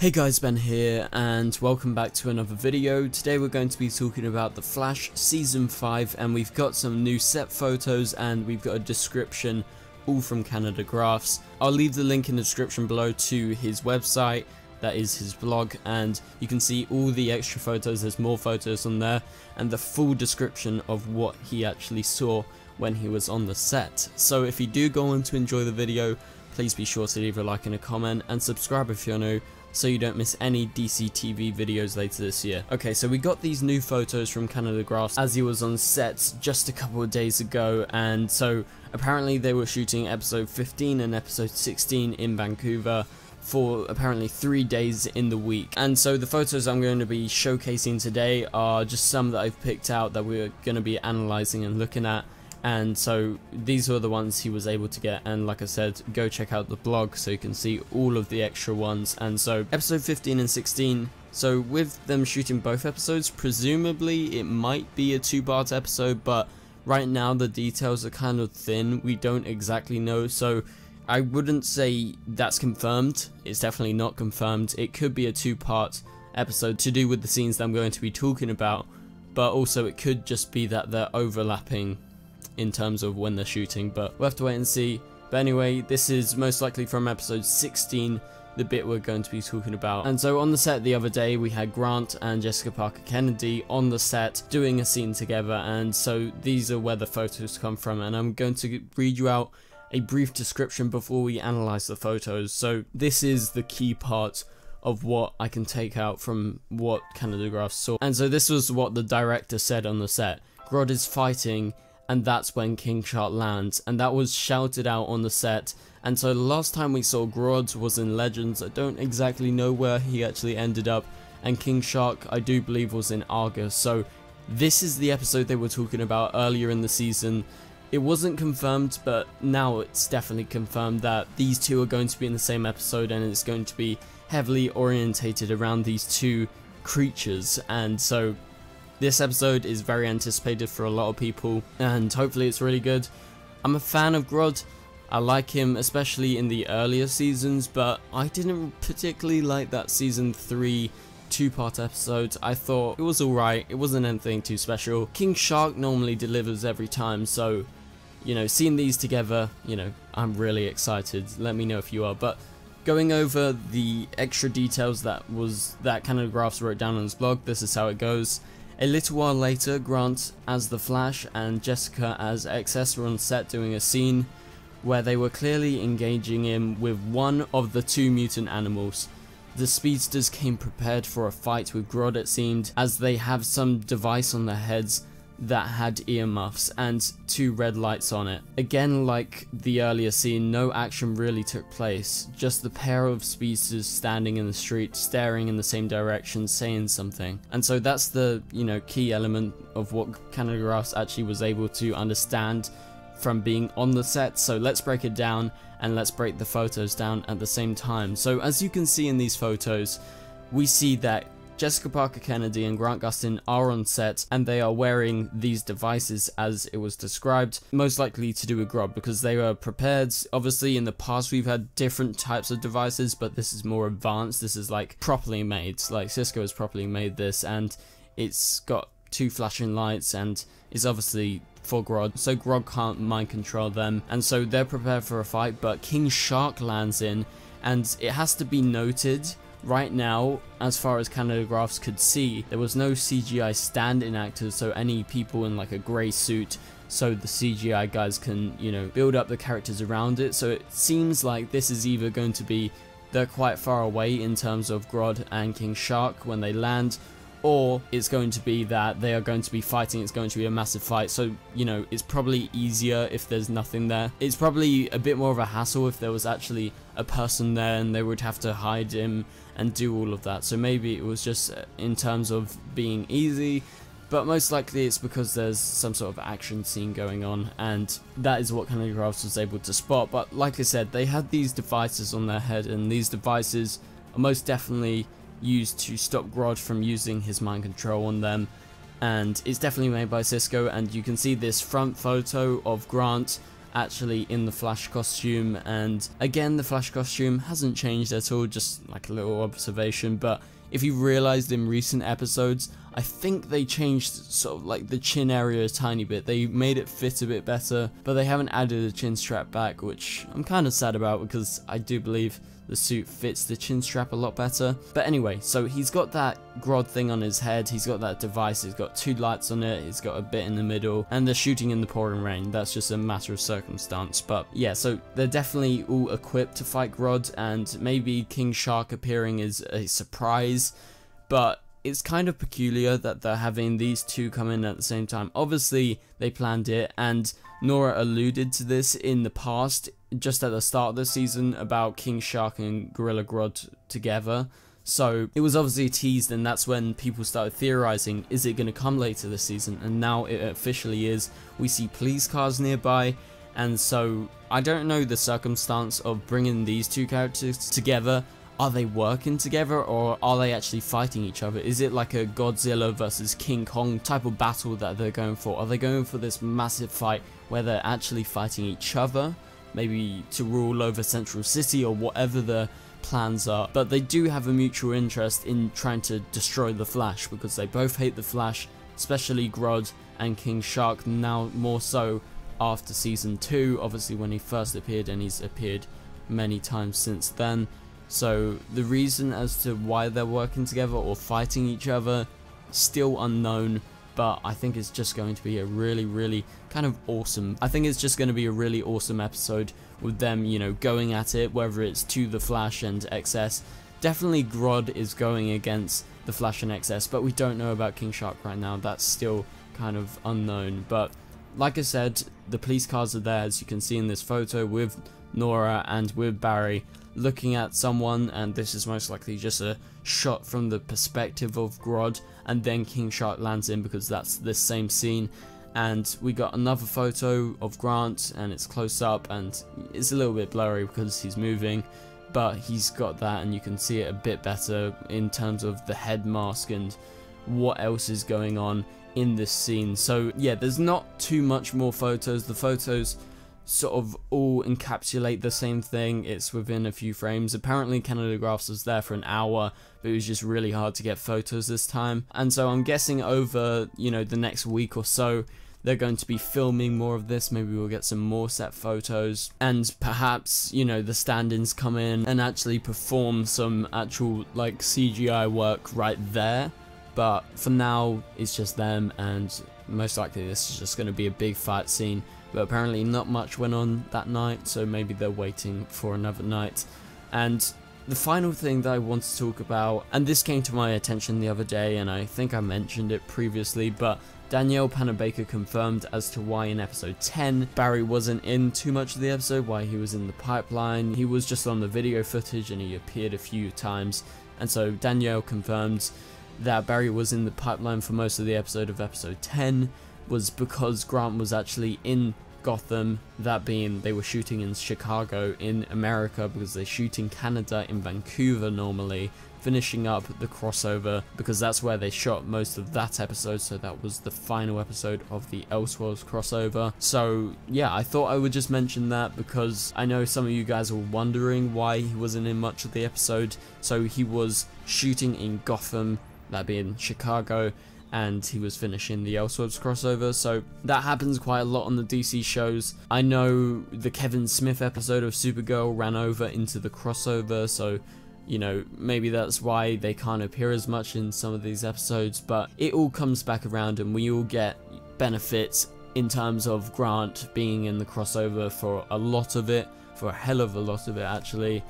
Hey guys, Ben here, and welcome back to another video. Today we're going to be talking about The Flash Season 5, and we've got some new set photos, and we've got a description, all from Canadagraphs. I'll leave the link in the description below to his website, that is his blog, and you can see all the extra photos, there's more photos on there, and the full description of what he actually saw when he was on the set. So if you do go on to enjoy the video, please be sure to leave a like and a comment, and subscribe if you're new, so you don't miss any DC TV videos later this year. Okay, so we got these new photos from Canadagraphs as he was on set just a couple of days ago, and so apparently they were shooting episode 15 and episode 16 in Vancouver for apparently three days in the week. And so the photos I'm going to be showcasing today are just some that I've picked out that we're going to be analysing and looking at and so these were the ones he was able to get. And like I said go check out the blog so you can see all of the extra ones. And so episode 15 and 16 so with them shooting both episodes presumably it might be a two part episode but right now the details are kind of thin. We don't exactly know. So I wouldn't say that's confirmed. It's definitely not confirmed. It could be a two part episode to do with the scenes that I'm going to be talking about but also it could just be that they're overlapping in terms of when they're shooting, but we'll have to wait and see. But anyway, this is most likely from episode 16, the bit we're going to be talking about. And so on the set the other day, we had Grant and Jessica Parker Kennedy on the set doing a scene together, and so these are where the photos come from, and I'm going to read you out a brief description before we analyze the photos. So this is the key part of what I can take out from what Canadagraphs saw. And so this was what the director said on the set. Grodd is fighting and that's when King Shark lands, and that was shouted out on the set. And so the last time we saw Grodd was in Legends, I don't exactly know where he actually ended up, and King Shark I do believe was in Argus, so this is the episode they were talking about earlier in the season. It wasn't confirmed, but now it's definitely confirmed that these two are going to be in the same episode and it's going to be heavily orientated around these two creatures, and so this episode is very anticipated for a lot of people and hopefully it's really good. I'm a fan of Grodd. I like him especially in the earlier seasons but I didn't particularly like that season 3 two-part episode. I thought it was alright, it wasn't anything too special. King Shark normally delivers every time so you know seeing these together you know I'm really excited. Let me know if you are but going over the extra details that was that Canadagraphs wrote down on his blog this is how it goes. A little while later, Grant as the Flash and Jessica as XS were on set doing a scene where they were clearly engaging him with one of the two mutant animals. The speedsters came prepared for a fight with Grodd it seemed, as they have some device on their heads that had earmuffs and two red lights on it. Again like the earlier scene, no action really took place, just the pair of speedsters standing in the street, staring in the same direction, saying something. And so that's the, you know, key element of what Canadagraphs actually was able to understand from being on the set, so let's break it down and let's break the photos down at the same time. So as you can see in these photos, we see that Jessica Parker Kennedy and Grant Gustin are on set and they are wearing these devices as it was described, most likely to do with Grodd because they were prepared. Obviously in the past we've had different types of devices but this is more advanced, this is like properly made, like Cisco has properly made this and it's got two flashing lights and is obviously for Grodd, so Grodd can't mind control them, and so they're prepared for a fight, but King Shark lands in, and it has to be noted Right now, as far as Canadagraphs could see, there was no CGI stand-in actors, so any people in like a grey suit, so the CGI guys can, you know, build up the characters around it. So it seems like this is either going to be they're quite far away in terms of Grodd and King Shark when they land, or it's going to be that they are going to be fighting, it's going to be a massive fight, so, you know, it's probably easier if there's nothing there. It's probably a bit more of a hassle if there was actually a person there and they would have to hide him and do all of that, so maybe it was just uh, in terms of being easy, but most likely it's because there's some sort of action scene going on, and that is what Canadagraphs was able to spot, but like I said, they had these devices on their head, and these devices are most definitely used to stop Grodd from using his mind control on them. And it's definitely made by Cisco and you can see this front photo of Grant actually in the Flash costume. And again the Flash costume hasn't changed at all just like a little observation. But if you've realized in recent episodes I think they changed sort of like the chin area a tiny bit. They made it fit a bit better but they haven't added a chin strap back which I'm kind of sad about because I do believe the suit fits the chin strap a lot better. But anyway, so he's got that Grodd thing on his head, he's got that device, he's got two lights on it, he's got a bit in the middle, and they're shooting in the pouring rain. That's just a matter of circumstance. But yeah, so they're definitely all equipped to fight Grodd, and maybe King Shark appearing is a surprise, but it's kind of peculiar that they're having these two come in at the same time. Obviously, they planned it, and Nora alluded to this in the past, just at the start of the season, about King Shark and Gorilla Grodd together. So it was obviously teased, and that's when people started theorizing: is it going to come later this season? And now it officially is. We see police cars nearby, and so I don't know the circumstance of bringing these two characters together are they working together or are they actually fighting each other? Is it like a Godzilla versus King Kong type of battle that they're going for? Are they going for this massive fight where they're actually fighting each other? Maybe to rule over Central City or whatever the plans are. But they do have a mutual interest in trying to destroy the Flash because they both hate the Flash, especially Grodd and King Shark now more so after season 2, obviously when he first appeared and he's appeared many times since then. So the reason as to why they're working together or fighting each other, still unknown, but I think it's just going to be a really, really kind of awesome. I think it's just going to be a really awesome episode with them, you know, going at it, whether it's to the Flash and XS. Definitely Grodd is going against the Flash and XS, but we don't know about King Shark right now. That's still kind of unknown. But like I said, the police cars are there, as you can see in this photo, with Nora and with Barry looking at someone and this is most likely just a shot from the perspective of Grodd and then King Shark lands in because that's the same scene. And we got another photo of Grant and it's close up and it's a little bit blurry because he's moving but he's got that and you can see it a bit better in terms of the head mask and what else is going on in this scene. So yeah there's not too much more photos. The photos sort of all encapsulate the same thing. It's within a few frames. Apparently Canadagraphs was there for an hour, but it was just really hard to get photos this time. And so I'm guessing over, you know, the next week or so, they're going to be filming more of this. Maybe we'll get some more set photos. And perhaps, you know, the stand-ins come in and actually perform some actual, like, CGI work right there. But for now, it's just them and most likely this is just going to be a big fight scene but apparently not much went on that night so maybe they're waiting for another night and the final thing that I want to talk about and this came to my attention the other day and I think I mentioned it previously but Danielle Panabaker confirmed as to why in episode 10 Barry wasn't in too much of the episode, why he was in the pipeline. He was just on the video footage and he appeared a few times. And so Danielle confirmed that Barry was in the pipeline for most of the episode of episode 10 was because Grant was actually in Gotham, that being they were shooting in Chicago in America because they shoot in Canada in Vancouver normally, finishing up the crossover because that's where they shot most of that episode so that was the final episode of the Elseworlds crossover. So yeah, I thought I would just mention that because I know some of you guys were wondering why he wasn't in much of the episode. So he was shooting in Gotham, that being Chicago, and he was finishing the Elseworlds crossover, so that happens quite a lot on the DC shows. I know the Kevin Smith episode of Supergirl ran over into the crossover, so you know, maybe that's why they can't appear as much in some of these episodes, but it all comes back around and we all get benefits in terms of Grant being in the crossover for a lot of it, for a hell of a lot of it actually,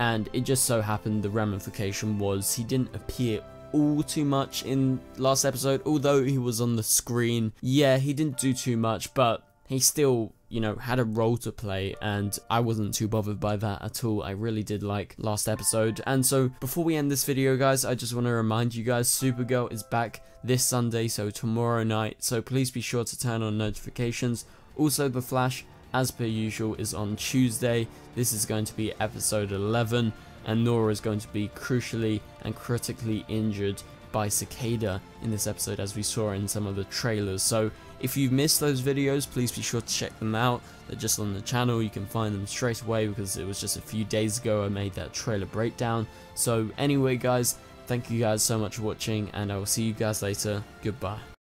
and it just so happened the ramification was he didn't appear all too much in last episode, although he was on the screen. Yeah, he didn't do too much, but he still, you know, had a role to play, and I wasn't too bothered by that at all. I really did like last episode. And so, before we end this video, guys, I just want to remind you guys, Supergirl is back this Sunday, so tomorrow night, so please be sure to turn on notifications. Also, The Flash, as per usual, is on Tuesday. This is going to be episode 11 and Nora is going to be crucially and critically injured by Cicada in this episode as we saw in some of the trailers. So if you've missed those videos, please be sure to check them out. They're just on the channel, you can find them straight away because it was just a few days ago I made that trailer breakdown. So anyway guys, thank you guys so much for watching and I will see you guys later. Goodbye.